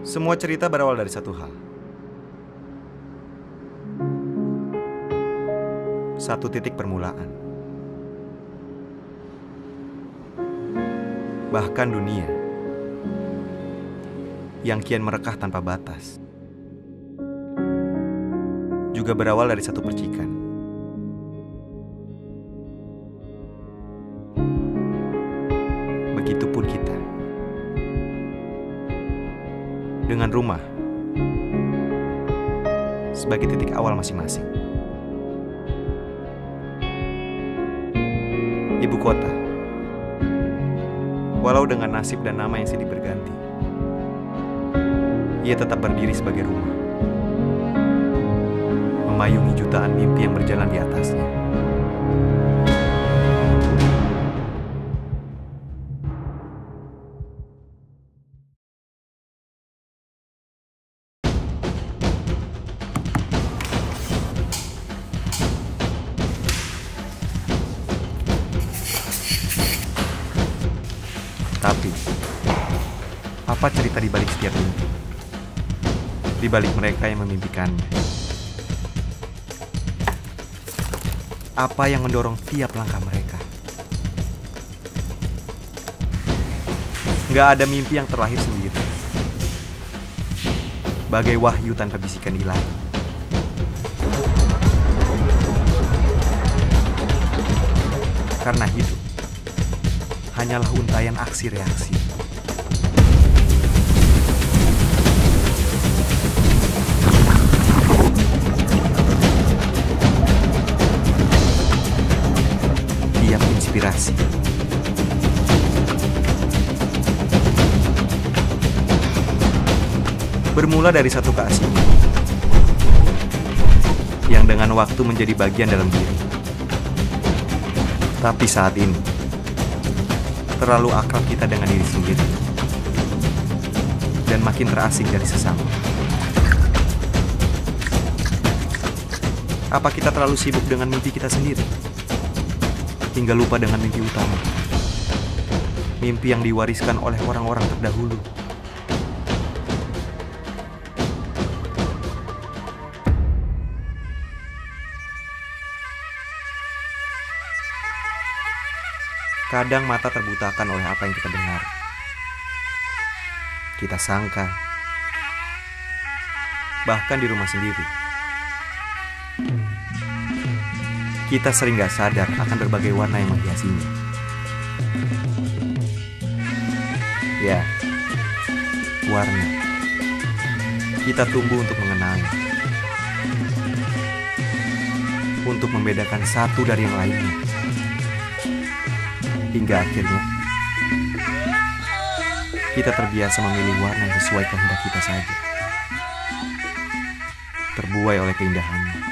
Semua cerita berawal dari satu hal. Satu titik permulaan. Bahkan dunia yang kian merekah tanpa batas juga berawal dari satu percikan. Begitupun kita. Dengan rumah sebagai titik awal masing-masing. Ibu kota. Walau dengan nasib dan nama yang silih berganti, ia tetap berdiri sebagai rumah. Memayungi jutaan mimpi yang berjalan di atasnya. Apa cerita di balik setiap mimpi? Di balik mereka yang memimpikannya. Apa yang mendorong tiap langkah mereka? Nggak ada mimpi yang terlahir sendiri. Bagai wahyu tanpa bisikan ilahi. Karena hidup hanyalah untayan aksi Bermula dari satu keasikan yang dengan waktu menjadi bagian dalam diri. Tapi saat ini, terlalu akrab kita dengan diri sendiri dan makin terasing dari sesama. Apa kita terlalu sibuk dengan mimpi kita sendiri hingga lupa dengan mimpi utama? Mimpi yang diwariskan oleh orang-orang terdahulu. Kadang mata terbutakan oleh apa yang kita dengar. Kita sangka, bahkan di rumah sendiri. Kita sering gak sadar akan berbagai warna yang menghiasinya. Ya, warna. Kita tumbuh untuk mengenalnya. Untuk membedakan satu dari yang lainnya hingga akhirnya kita terbiasa memilih warna sesuai kehendak kita saja. Terbuai oleh keindahannya.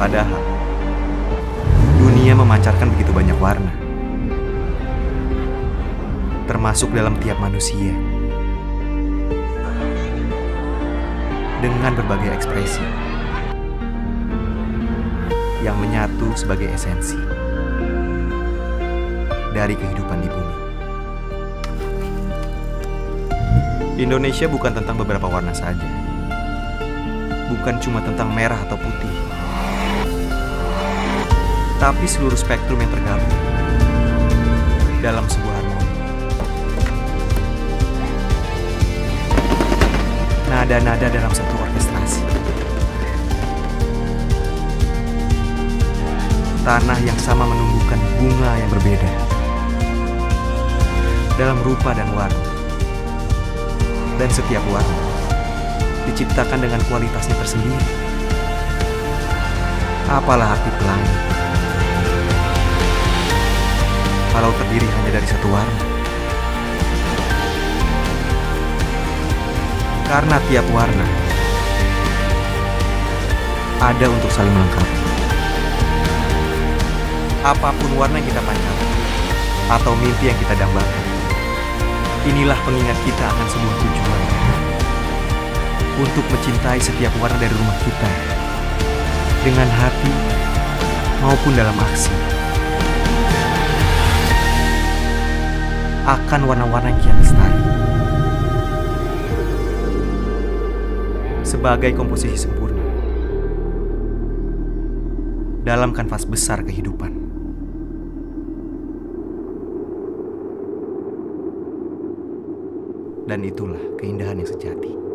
Padahal dunia memancarkan begitu banyak warna. Termasuk dalam tiap manusia. Dengan berbagai ekspresi yang menyatu sebagai esensi dari kehidupan di bumi. Indonesia bukan tentang beberapa warna saja. Bukan cuma tentang merah atau putih tapi seluruh spektrum yang tergabung dalam sebuah harmoni. Nada-nada dalam satu orkestrasi. Tanah yang sama menumbuhkan bunga yang berbeda dalam rupa dan warna. Dan setiap warna diciptakan dengan kualitasnya tersendiri. Apalah arti pelangi? Kalau terdiri hanya dari satu warna. Karena tiap warna ada untuk saling melengkapi. Apa pun warna yang kita pancarkan atau mimpi yang kita dambakan, inilah pengingat kita akan sebuah tujuan untuk mencintai setiap warna dari rumah kita dengan hati maupun dalam aksi. Akan warna-warna kian lestari. Sebagai komposisi sempurna dalam kanvas besar kehidupan. Dan itulah keindahan yang sejati.